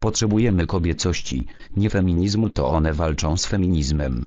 Potrzebujemy kobiecości, nie feminizmu to one walczą z feminizmem.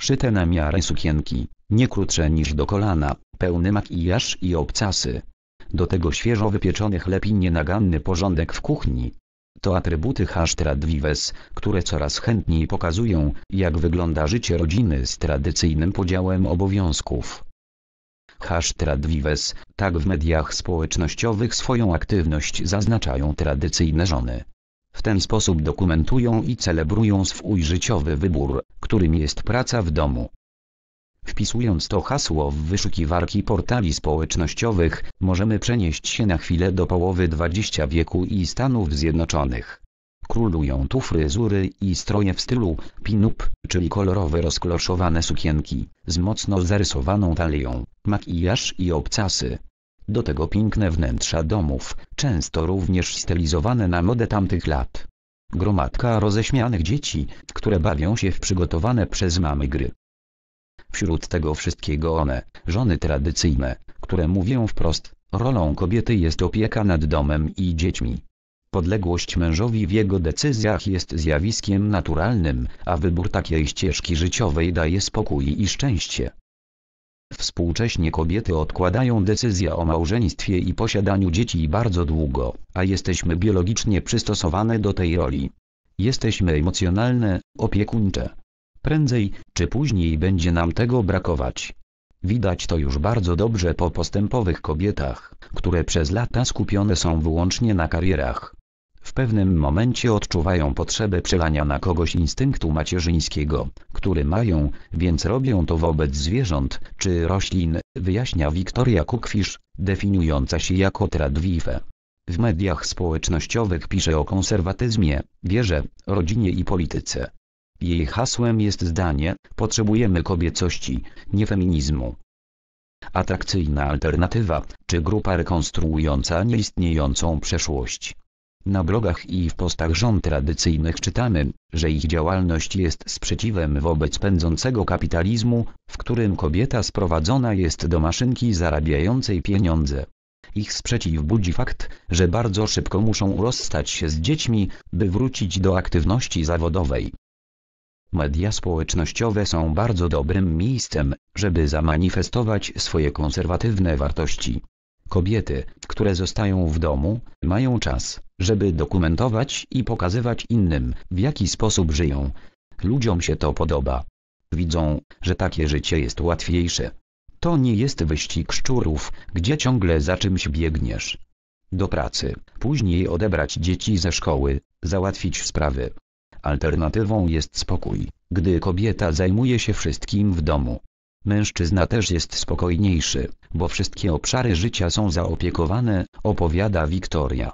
Szyte na miarę sukienki, nie krótsze niż do kolana, pełny makijaż i obcasy. Do tego świeżo wypieczony chleb i nienaganny porządek w kuchni. To atrybuty hashtag Vives, które coraz chętniej pokazują, jak wygląda życie rodziny z tradycyjnym podziałem obowiązków. Hashtag Vives, tak w mediach społecznościowych swoją aktywność zaznaczają tradycyjne żony. W ten sposób dokumentują i celebrują swój życiowy wybór, którym jest praca w domu. Wpisując to hasło w wyszukiwarki portali społecznościowych, możemy przenieść się na chwilę do połowy XX wieku i Stanów Zjednoczonych. Królują tu fryzury i stroje w stylu pin-up, czyli kolorowe rozkloszowane sukienki, z mocno zarysowaną talią, makijaż i obcasy. Do tego piękne wnętrza domów, często również stylizowane na modę tamtych lat. Gromadka roześmianych dzieci, które bawią się w przygotowane przez mamy gry. Wśród tego wszystkiego one, żony tradycyjne, które mówią wprost, rolą kobiety jest opieka nad domem i dziećmi. Podległość mężowi w jego decyzjach jest zjawiskiem naturalnym, a wybór takiej ścieżki życiowej daje spokój i szczęście. Współcześnie kobiety odkładają decyzję o małżeństwie i posiadaniu dzieci bardzo długo, a jesteśmy biologicznie przystosowane do tej roli. Jesteśmy emocjonalne, opiekuńcze. Prędzej czy później będzie nam tego brakować. Widać to już bardzo dobrze po postępowych kobietach, które przez lata skupione są wyłącznie na karierach. W pewnym momencie odczuwają potrzebę przelania na kogoś instynktu macierzyńskiego, który mają, więc robią to wobec zwierząt czy roślin, wyjaśnia Wiktoria Kukwisz, definiująca się jako tradwife. W mediach społecznościowych pisze o konserwatyzmie, wierze, rodzinie i polityce. Jej hasłem jest zdanie, potrzebujemy kobiecości, nie feminizmu. Atrakcyjna alternatywa, czy grupa rekonstruująca nieistniejącą przeszłość. Na blogach i w postach żon tradycyjnych czytamy, że ich działalność jest sprzeciwem wobec pędzącego kapitalizmu, w którym kobieta sprowadzona jest do maszynki zarabiającej pieniądze. Ich sprzeciw budzi fakt, że bardzo szybko muszą rozstać się z dziećmi, by wrócić do aktywności zawodowej. Media społecznościowe są bardzo dobrym miejscem, żeby zamanifestować swoje konserwatywne wartości. Kobiety, które zostają w domu, mają czas, żeby dokumentować i pokazywać innym, w jaki sposób żyją. Ludziom się to podoba. Widzą, że takie życie jest łatwiejsze. To nie jest wyścig szczurów, gdzie ciągle za czymś biegniesz. Do pracy, później odebrać dzieci ze szkoły, załatwić sprawy. Alternatywą jest spokój, gdy kobieta zajmuje się wszystkim w domu. Mężczyzna też jest spokojniejszy, bo wszystkie obszary życia są zaopiekowane, opowiada Wiktoria.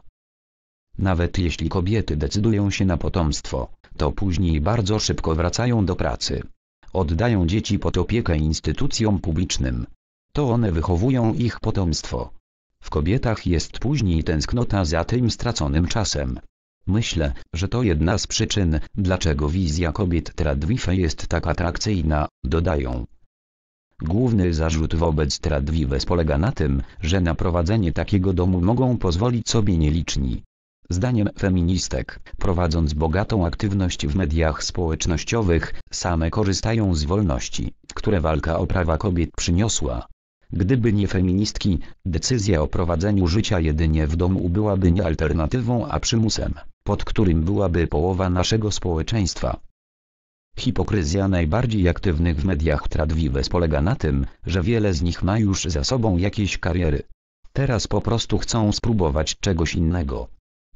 Nawet jeśli kobiety decydują się na potomstwo, to później bardzo szybko wracają do pracy. Oddają dzieci pod opiekę instytucjom publicznym. To one wychowują ich potomstwo. W kobietach jest później tęsknota za tym straconym czasem. Myślę, że to jedna z przyczyn, dlaczego wizja kobiet Tradwife jest tak atrakcyjna, dodają. Główny zarzut wobec Tradwives polega na tym, że na prowadzenie takiego domu mogą pozwolić sobie nieliczni. Zdaniem feministek, prowadząc bogatą aktywność w mediach społecznościowych, same korzystają z wolności, które walka o prawa kobiet przyniosła. Gdyby nie feministki, decyzja o prowadzeniu życia jedynie w domu byłaby nie alternatywą a przymusem, pod którym byłaby połowa naszego społeczeństwa. Hipokryzja najbardziej aktywnych w mediach Tradwives polega na tym, że wiele z nich ma już za sobą jakieś kariery. Teraz po prostu chcą spróbować czegoś innego.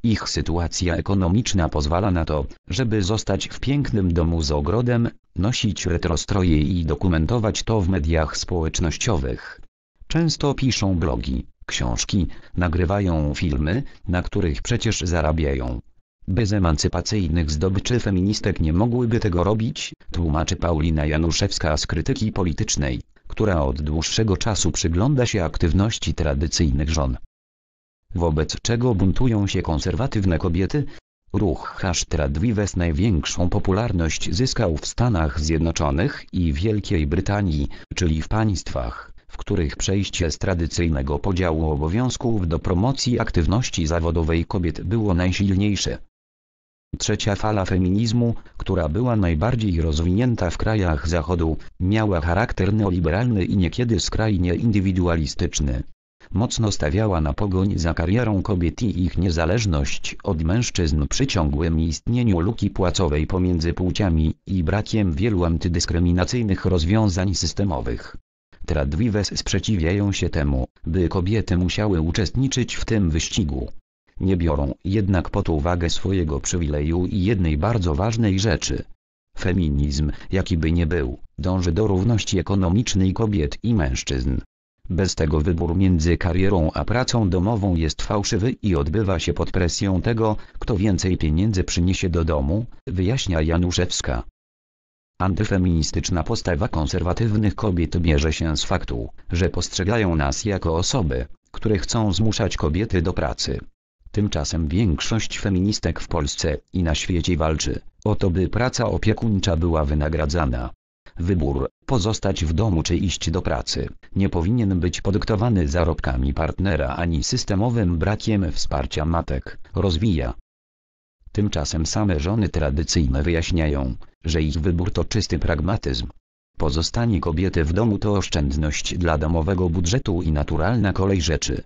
Ich sytuacja ekonomiczna pozwala na to, żeby zostać w pięknym domu z ogrodem, nosić retrostroje i dokumentować to w mediach społecznościowych. Często piszą blogi, książki, nagrywają filmy, na których przecież zarabiają. Bez emancypacyjnych zdobyczy feministek nie mogłyby tego robić, tłumaczy Paulina Januszewska z krytyki politycznej, która od dłuższego czasu przygląda się aktywności tradycyjnych żon. Wobec czego buntują się konserwatywne kobiety? Ruch hashtag Vives największą popularność zyskał w Stanach Zjednoczonych i Wielkiej Brytanii, czyli w państwach, w których przejście z tradycyjnego podziału obowiązków do promocji aktywności zawodowej kobiet było najsilniejsze. Trzecia fala feminizmu, która była najbardziej rozwinięta w krajach Zachodu, miała charakter neoliberalny i niekiedy skrajnie indywidualistyczny. Mocno stawiała na pogoń za karierą kobiet i ich niezależność od mężczyzn przy ciągłym istnieniu luki płacowej pomiędzy płciami i brakiem wielu antydyskryminacyjnych rozwiązań systemowych. Tradwives sprzeciwiają się temu, by kobiety musiały uczestniczyć w tym wyścigu. Nie biorą jednak pod uwagę swojego przywileju i jednej bardzo ważnej rzeczy. Feminizm, jaki by nie był, dąży do równości ekonomicznej kobiet i mężczyzn. Bez tego wybór między karierą a pracą domową jest fałszywy i odbywa się pod presją tego, kto więcej pieniędzy przyniesie do domu, wyjaśnia Januszewska. Antyfeministyczna postawa konserwatywnych kobiet bierze się z faktu, że postrzegają nas jako osoby, które chcą zmuszać kobiety do pracy. Tymczasem większość feministek w Polsce i na świecie walczy o to by praca opiekuńcza była wynagradzana. Wybór, pozostać w domu czy iść do pracy, nie powinien być podyktowany zarobkami partnera ani systemowym brakiem wsparcia matek, rozwija. Tymczasem same żony tradycyjne wyjaśniają, że ich wybór to czysty pragmatyzm. Pozostanie kobiety w domu to oszczędność dla domowego budżetu i naturalna kolej rzeczy.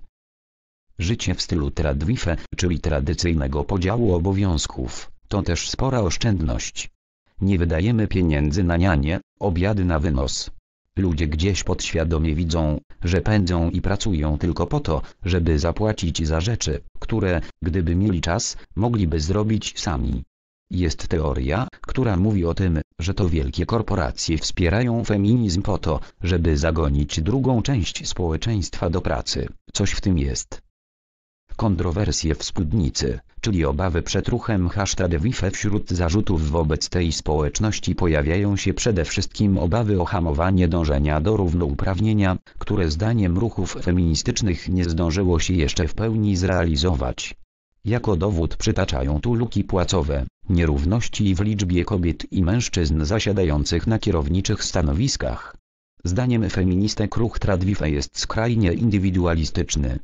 Życie w stylu tradwife, czyli tradycyjnego podziału obowiązków, to też spora oszczędność. Nie wydajemy pieniędzy na nianie, obiady na wynos. Ludzie gdzieś podświadomie widzą, że pędzą i pracują tylko po to, żeby zapłacić za rzeczy, które, gdyby mieli czas, mogliby zrobić sami. Jest teoria, która mówi o tym, że to wielkie korporacje wspierają feminizm po to, żeby zagonić drugą część społeczeństwa do pracy. Coś w tym jest. Kontrowersje w spódnicy, czyli obawy przed ruchem hashtag WIFE wśród zarzutów wobec tej społeczności pojawiają się przede wszystkim obawy o hamowanie dążenia do równouprawnienia, które zdaniem ruchów feministycznych nie zdążyło się jeszcze w pełni zrealizować. Jako dowód przytaczają tu luki płacowe, nierówności w liczbie kobiet i mężczyzn zasiadających na kierowniczych stanowiskach. Zdaniem feministek ruch Tradwife jest skrajnie indywidualistyczny,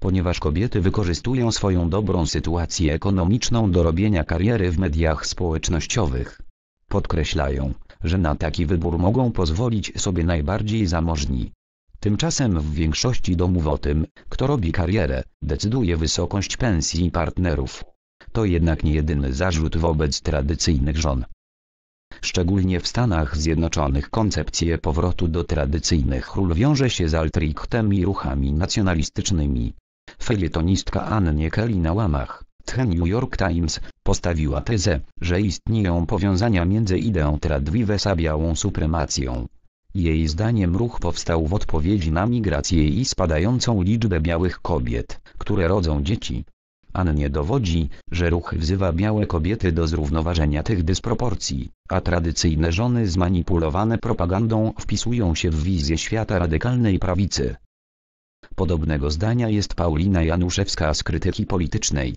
ponieważ kobiety wykorzystują swoją dobrą sytuację ekonomiczną do robienia kariery w mediach społecznościowych. Podkreślają, że na taki wybór mogą pozwolić sobie najbardziej zamożni. Tymczasem w większości domów o tym, kto robi karierę, decyduje wysokość pensji partnerów. To jednak nie jedyny zarzut wobec tradycyjnych żon. Szczególnie w Stanach Zjednoczonych koncepcje powrotu do tradycyjnych ról wiąże się z altriktem i ruchami nacjonalistycznymi. Felietonistka Annie Kelly na łamach The New York Times postawiła tezę, że istnieją powiązania między ideą Tradwives a białą supremacją. Jej zdaniem ruch powstał w odpowiedzi na migrację i spadającą liczbę białych kobiet, które rodzą dzieci. Annie dowodzi, że ruch wzywa białe kobiety do zrównoważenia tych dysproporcji, a tradycyjne żony zmanipulowane propagandą wpisują się w wizję świata radykalnej prawicy. Podobnego zdania jest Paulina Januszewska z krytyki politycznej.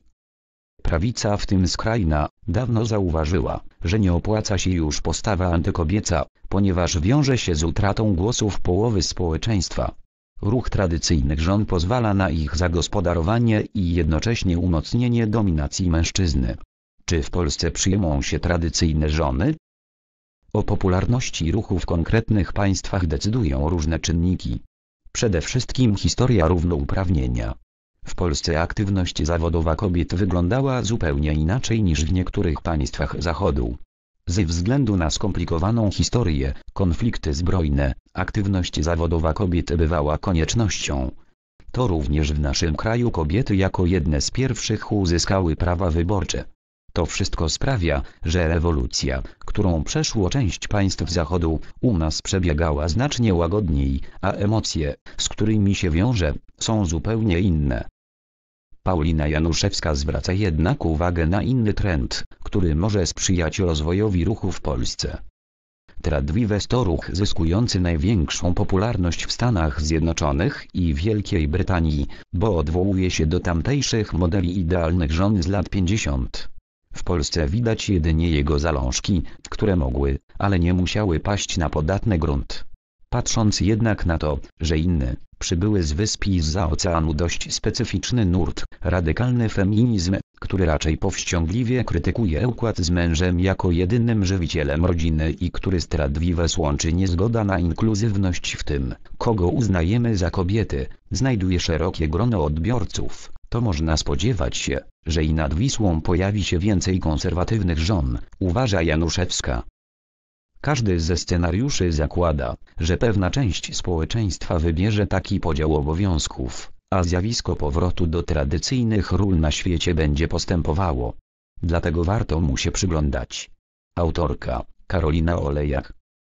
Prawica w tym skrajna, dawno zauważyła, że nie opłaca się już postawa antykobieca, ponieważ wiąże się z utratą głosów połowy społeczeństwa. Ruch tradycyjnych żon pozwala na ich zagospodarowanie i jednocześnie umocnienie dominacji mężczyzny. Czy w Polsce przyjmą się tradycyjne żony? O popularności ruchu w konkretnych państwach decydują różne czynniki. Przede wszystkim historia równouprawnienia. W Polsce aktywność zawodowa kobiet wyglądała zupełnie inaczej niż w niektórych państwach Zachodu. Ze względu na skomplikowaną historię, konflikty zbrojne, aktywność zawodowa kobiet bywała koniecznością. To również w naszym kraju kobiety jako jedne z pierwszych uzyskały prawa wyborcze. To wszystko sprawia, że rewolucja, którą przeszło część państw Zachodu, u nas przebiegała znacznie łagodniej, a emocje, z którymi się wiąże, są zupełnie inne. Paulina Januszewska zwraca jednak uwagę na inny trend, który może sprzyjać rozwojowi ruchu w Polsce. Tradwives to ruch zyskujący największą popularność w Stanach Zjednoczonych i Wielkiej Brytanii, bo odwołuje się do tamtejszych modeli idealnych żon z lat 50. W Polsce widać jedynie jego zalążki, które mogły, ale nie musiały paść na podatny grunt. Patrząc jednak na to, że inny, przybyły z wysp i zza oceanu dość specyficzny nurt, radykalny feminizm, który raczej powściągliwie krytykuje układ z mężem jako jedynym żywicielem rodziny i który stradwives łączy niezgoda na inkluzywność w tym, kogo uznajemy za kobiety, znajduje szerokie grono odbiorców, to można spodziewać się, że i nad Wisłą pojawi się więcej konserwatywnych żon, uważa Januszewska. Każdy ze scenariuszy zakłada, że pewna część społeczeństwa wybierze taki podział obowiązków, a zjawisko powrotu do tradycyjnych ról na świecie będzie postępowało. Dlatego warto mu się przyglądać. Autorka Karolina Olejak